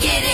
get it